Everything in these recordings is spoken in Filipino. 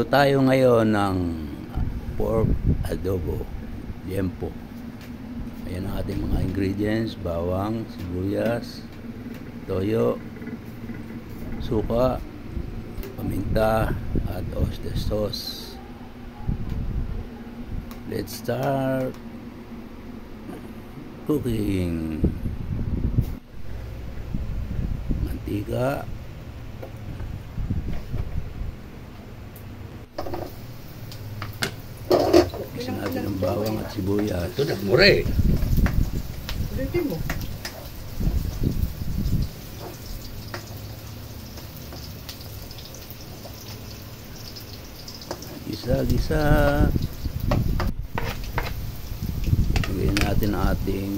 tayo ngayon ng pork adobo liempo ayan ang ating mga ingredients bawang, sibuyas toyo suka paminta at oyster sauce. Let's start cooking. Mantika Isa natin ang bawang at sibuyas. Ito na, mure. Ulitin mo. Gisa-gisa. Lagyan natin ang ating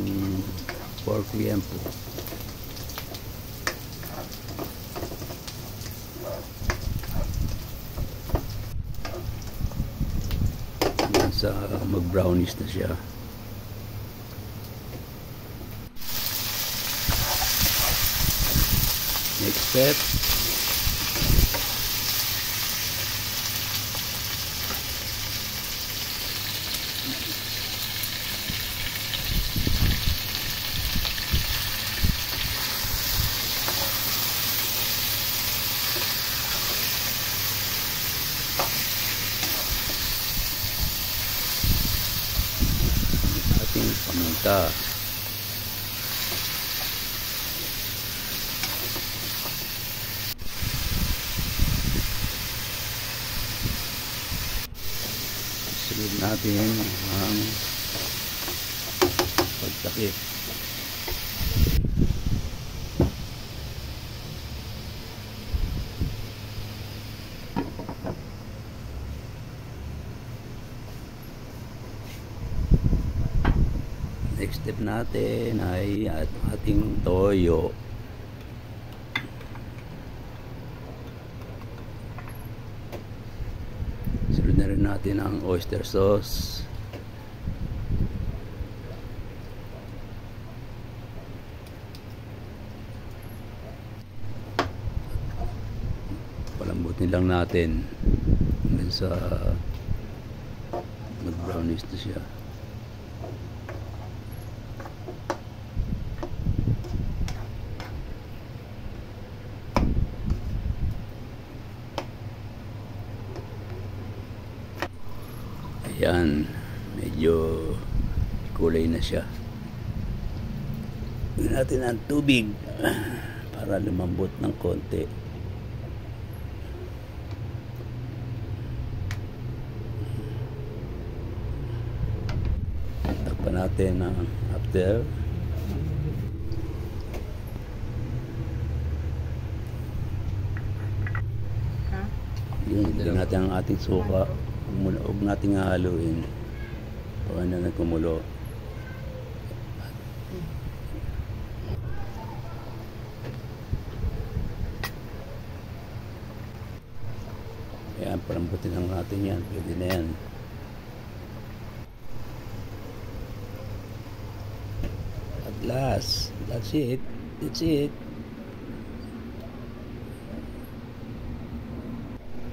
pork liempo. Sa mag-brownish na siya. Next step, ating paminta. Sunod natin ang pagtakip. Next step natin ay at ating toyo. Sunod na rin natin ang oyster sauce. Palambutin lang natin hanggang sa mag-brownish na siya. Ayan, medyo kulay na siya. Tignan natin ang tubig para lumambot ng konti. Takpan natin ang after. Yun, dala natin ang ating suka. Huwag huwag natin haluin. Pag na nagkumulo. Ayan, palambutin lang natin yan. Pwede na yan. At last, that's it. That's it.